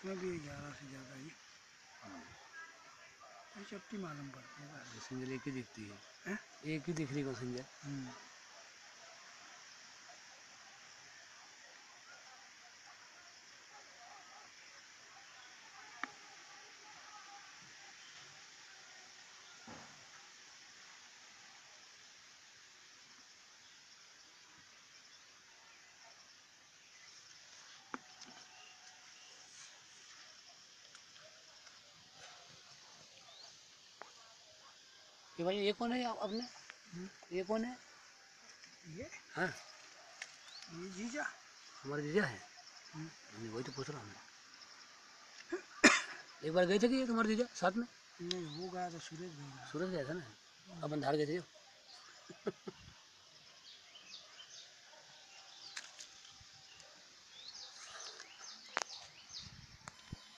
इसमें भी ग्यारह से ज़्यादा ही। हाँ। चपटी मालूम पड़ती है। बस। एक ही दिखती है। हैं? एक ही दिख रही को सिंगल हम्म। ये भाई ये कौन है आप- अपने? ये कौन है? ये? हाँ। ये जीजा। हमारे जीजा है। हमने वही तो पूछ रहा हूँ मैं। एक बार गए थे कि ये तुम्हारे जीजा साथ में? नहीं वो गया था सूरज गया सूरज गया था ना? अब अंधार गए थे